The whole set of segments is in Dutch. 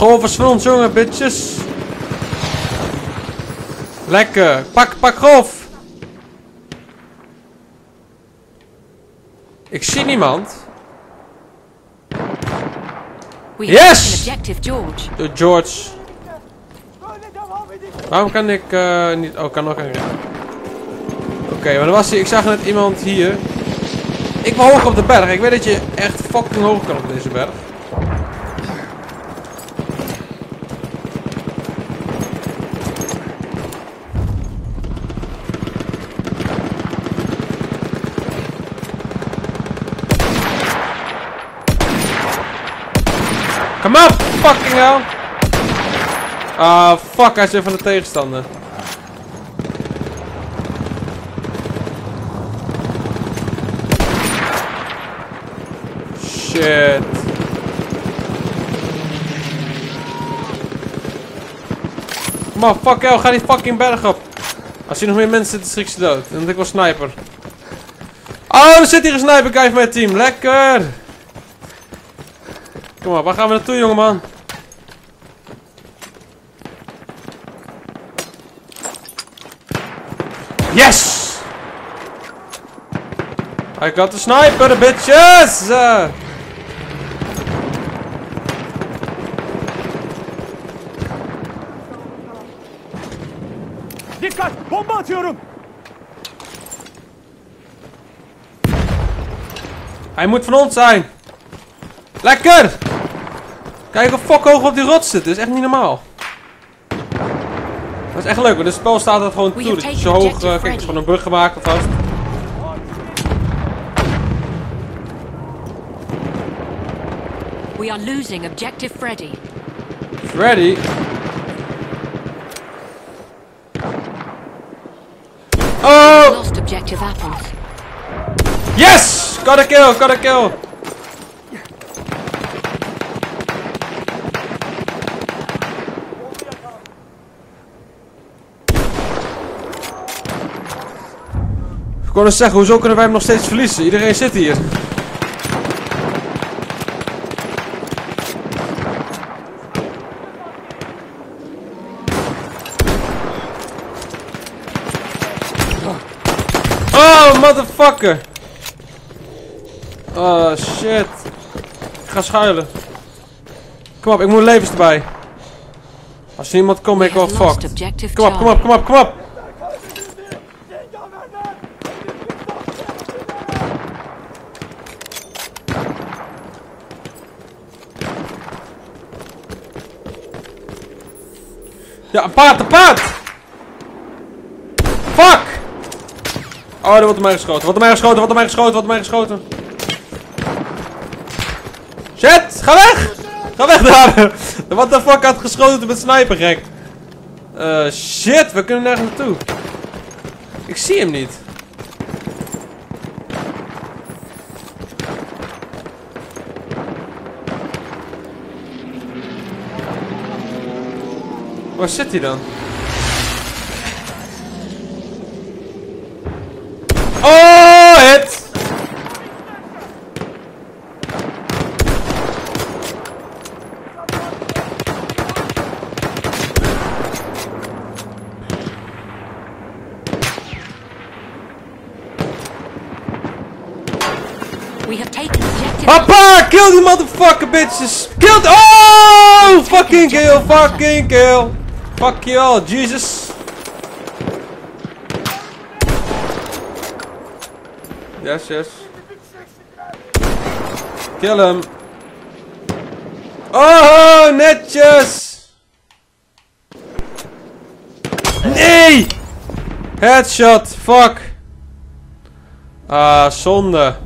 golf is van ons, jongen, bitches. Lekker. Pak, pak golf. Ik zie niemand. We Yes! objective George. De George. Waarom kan ik eh, niet... Oh, ik kan nog een. Oké, maar er was hier... Ik zag net iemand hier. Ik wil hoog op de berg. Ik weet dat je echt fucking hoog kan op deze berg. Kom op! Fucking hell! Ah, fuck, hij is weer van de tegenstander. Shit. Kom op, fuck hell, ga die fucking berg op. Als hier nog meer mensen zitten, schrik ze dood. Ben ik wel sniper. Oh, er zit hier een sniper van mijn team. Lekker! Kom maar, waar gaan we naartoe, jongeman? Yes! I got the sniper, bitches! Uh. Dikkat! Bomba atıyorum! Hij moet van ons zijn! Lekker! Kijk hoe fuck hoog op die rots zit, dat is echt niet normaal. Dat is echt leuk, want het spel staat dat gewoon toe. Dat je zo hoog, eh, kijk, is Freddy. gewoon een brug gemaakt alvast. We are losing objective Freddy. Ready? Oh! Lost objective apples. Yes! Got a kill, got a kill! Ik kon eens zeggen, hoezo kunnen wij hem nog steeds verliezen? Iedereen zit hier. Oh, motherfucker! Oh, shit. Ik ga schuilen. Kom op, ik moet levens erbij. Als er iemand komt, ben ik We wel fucked. objective Kom op, kom op, kom op, kom op! Ja, een paard, een paard! Fuck! Oh, er wordt op mij geschoten. Wordt op mij geschoten, wordt op mij geschoten, wordt op mij geschoten. Shit, ga weg! Ga weg daar! What the fuck had geschoten met sniper, gek? Eh, shit, we kunnen nergens naartoe. Ik zie hem niet. Waar zit hij dan? Oh, hit! We have taken objective Papa, kill die motherfucker bitches! Kill the- Oh! Fucking kill, fucking kill! Fuck you all, Jesus! Yes, yes. Kill hem. Oh, netjes! Nee! Headshot, fuck! Ah, zonde.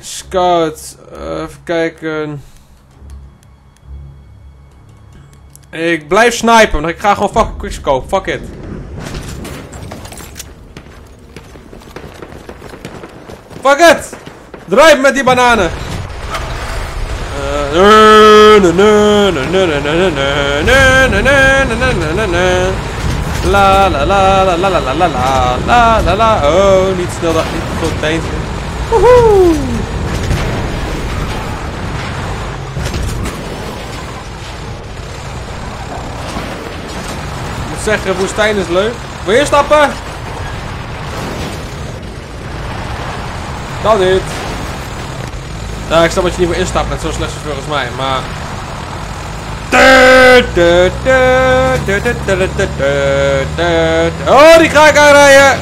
Scout, eh, even kijken. Ik blijf snipen, want ik ga gewoon fucking quickscope. Fuck it. Fuck it! Drijf met die bananen. Eh, na, na, na, na, na, na, na, na, na, na, na, na, na, na, na. La la la la la la la la la la la Oh, niet snel dat, niet veel teentje. Woehoe! Zeggen, woestijn is leuk. Wil je instappen? Dat niet. Ja, ik snap dat je niet wil instappen, net zo slecht als volgens mij, maar... Oh, die ga ik aanrijden!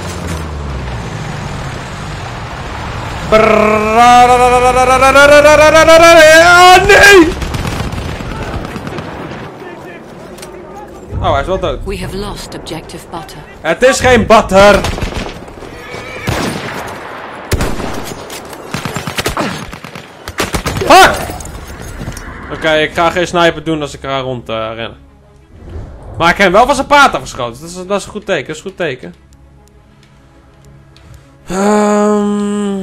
Oh, nee! Oh, hij is wel dood. We have lost objective butter. Het is geen butter! Fuck! Oké, ik ga geen sniper doen als ik ga rond eh, rennen. Maar ik heb hem wel van zijn paard afgeschoten. Dat is, dat is een goed teken, dat is een goed teken. Ehm,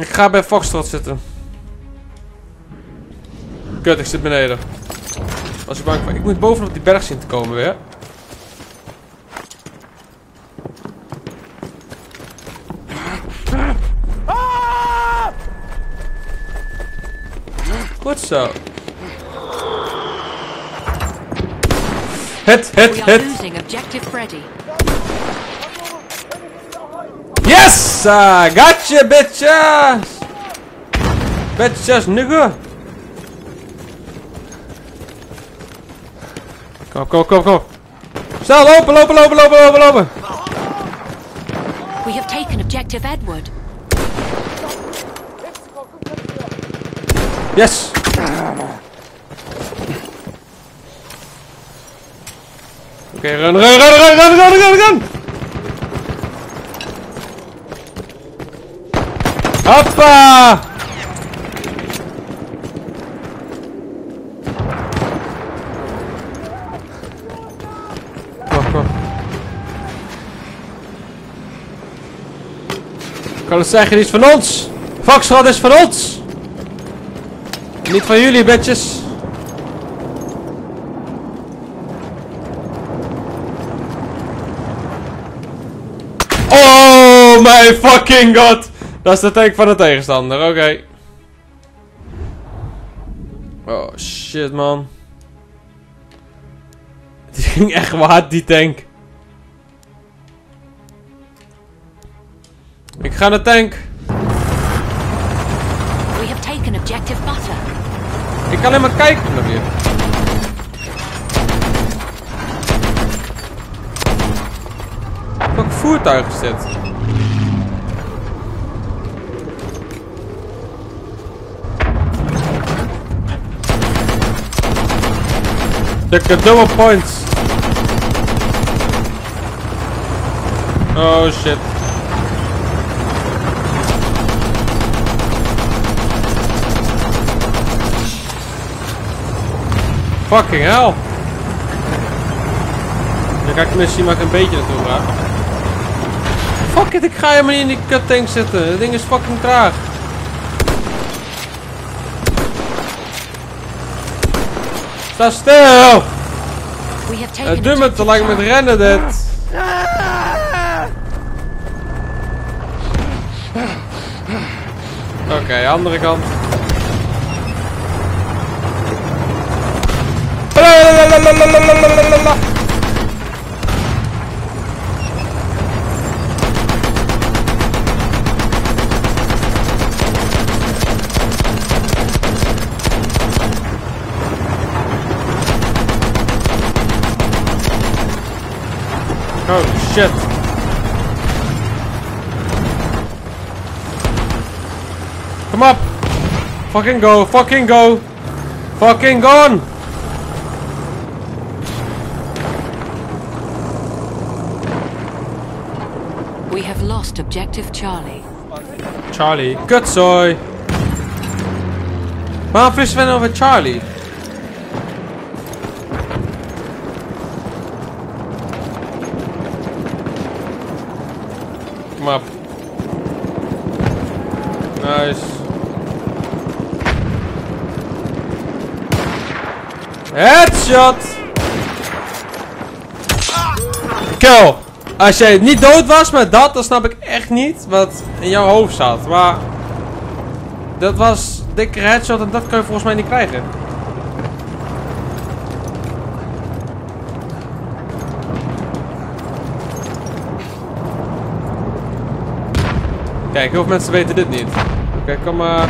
ik ga bij Foxtrot zitten. Kut, ik zit beneden. Als je bang. Ik moet bovenop die berg zien te komen weer. Goed zo. Het, het, het. Yes! Uh, gotcha, bitches! Bitches, nigga! Kom, kom, kom, kom. Snel, lopen, lopen, lopen, lopen, lopen, lopen. We have taken objective Edward. Yes! Oké, run, run, run, run, run, run, run, run! Hoppa! Kan het zeggen, die is van ons! Foxtrot is van ons! Niet van jullie, bitches. Oh my fucking god! Dat is de tank van de tegenstander, oké. Oh shit man. Die ging echt hard, die tank. Ik ga naar de tank. We have taken objective butter. Ik kan alleen maar kijken naar weer. Welk voertuig is dit? De double points. Oh shit. Fucking hell. Dan ga ik waar ik een beetje naartoe ga. Fuck it, ik ga helemaal niet in die kut tank zitten. Het ding is fucking traag. Sta stil! Het duurt me te lang met rennen dit. Oké, andere kant. Oh shit. Come up. Fucking go, fucking go. Fucking gone. Lost objective Charlie. Charlie. Kutzooi. Waarom vissen we nou over Charlie? Kom op. Nice. Headshot! Kill! Als jij niet dood was met dat, dan snap ik echt niet wat in jouw hoofd zat. Maar dat was dikke headshot en dat kun je volgens mij niet krijgen. Kijk, heel veel mensen weten dit niet. Oké, kom maar.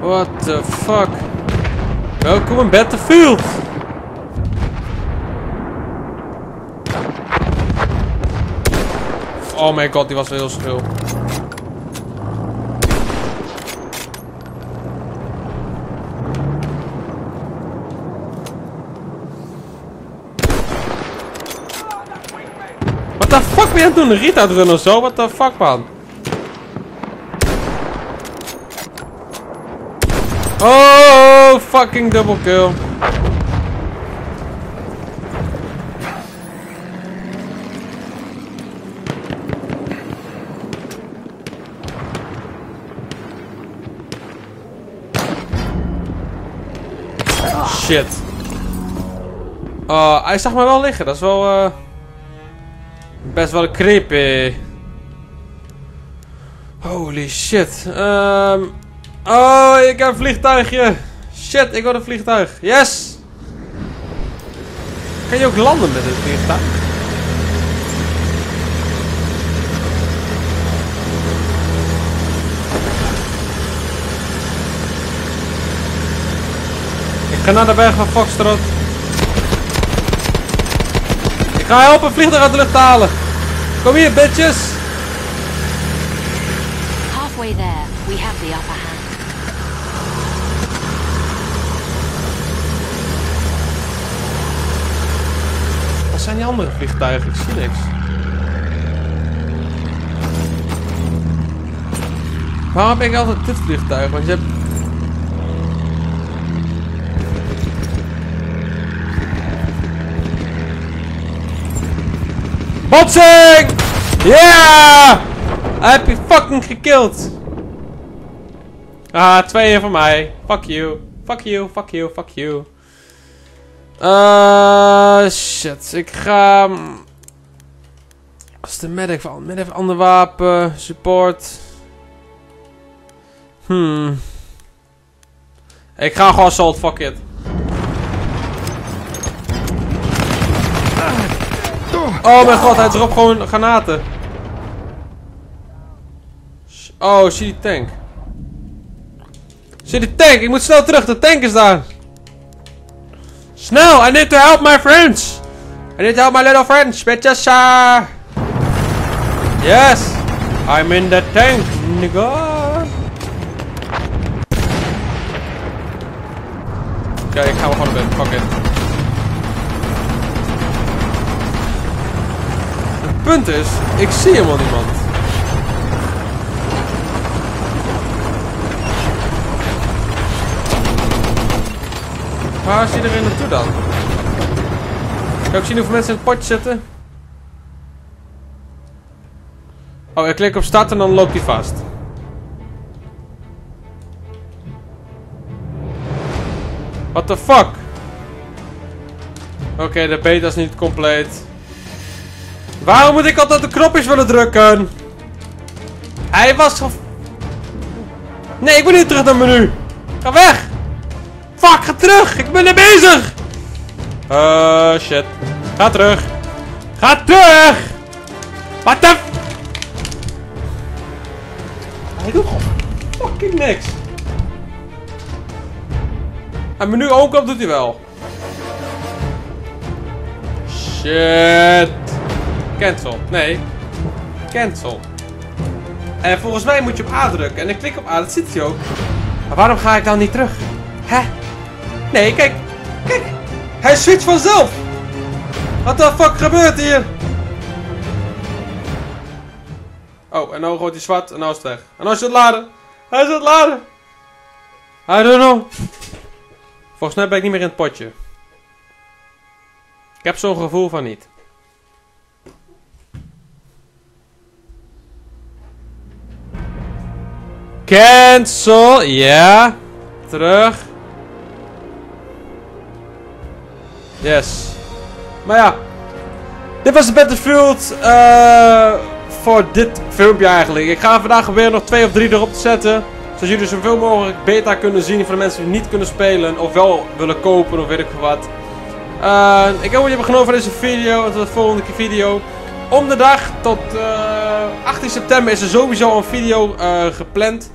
What the fuck? Welkom in Battlefield! Oh my god, die was wel heel schil. What the fuck ben je aan het doen? Een rit uitrunnen of zo? What the fuck man? Oh, fucking double kill. Shit. Oh, hij zag me wel liggen. Dat is wel... eh, best wel creepy. Holy shit. Ehm... Oh, ik heb een vliegtuigje. Shit, ik wil een vliegtuig. Yes! Kan je ook landen met dit vliegtuig? Ga naar de berg van Foxtrot. Ik ga helpen een vliegtuig uit de lucht te halen. Kom hier, bitches. Halfway there, we have the upper hand. Wat zijn die andere vliegtuigen? Ik zie niks. Waarom heb ik altijd dit vliegtuig? Want je hebt... Botsing! Yeah! Hij heb je fucking gekillt. Ah, tweeën van mij. Fuck you. Fuck you, fuck you, fuck you. Uh, shit. Ik ga... mm, Wat is de medic van? Medic van ander wapen. Support. Hmm. Ik ga gewoon assault, fuck it. Oh mijn god, hij dropt gewoon granaten. Oh, zie die tank. Zie die tank, ik moet snel terug, de tank is daar. Snel, I need to help my friends. I need to help my little friends, bitches. Uh... Yes, I'm in the tank, nigga. Oké, ik ga gewoon bed, fuck it. Punt is, ik zie helemaal niemand. Waar is iedereen naartoe dan? Kan ik zien hoeveel mensen in het potje zitten? Oh, ik klik op start en dan loopt hij vast. What the fuck? Oké, de beta is niet compleet. Waarom moet ik altijd de knopjes willen drukken? Hij was ge... Nee, ik wil niet terug naar het menu. Ga weg! Fuck, ga terug! Ik ben er bezig! Eh, shit. Ga terug. Ga terug! Wat de... Hij doet gewoon fucking niks. En menu ook op doet hij wel. Shit. Cancel. Nee. Cancel. En volgens mij moet je op A drukken. En ik klik op A, dat ziet hij ook. Maar waarom ga ik dan niet terug? Hè? Nee, kijk. Kijk. Hij switcht vanzelf. Wat de fuck gebeurt hier? Oh, en nou gooit hij zwart en nou is het weg. En nou is het laden. Hij is het laden. I don't know. Volgens mij ben ik niet meer in het potje. Ik heb zo'n gevoel van niet. Cancel. Ja. Terug. Yes. Maar ja. Dit was de Battlefield. eh voor dit filmpje eigenlijk. Ik ga vandaag weer nog twee of drie erop te zetten. Zodat jullie zoveel mogelijk beta kunnen zien voor de mensen die niet kunnen spelen. Of wel willen kopen of weet ik wat. Eh, ik hoop dat jullie hebben genoten van deze video. En tot de volgende video. om de dag tot eh 18 september is er sowieso een video gepland.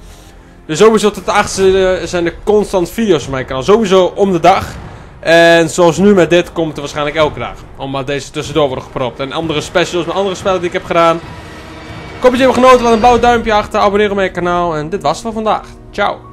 Dus sowieso tot de 8e zijn er constant video's op mijn kanaal. Sowieso om de dag. En zoals nu met dit komt er waarschijnlijk elke dag. Omdat deze tussendoor worden gepropt. En andere specials met andere spellen die ik heb gedaan. Ik hoop dat je hebt genoten. Laat een blauw duimpje achter. Abonneer op mijn kanaal. En dit was het voor vandaag. Ciao.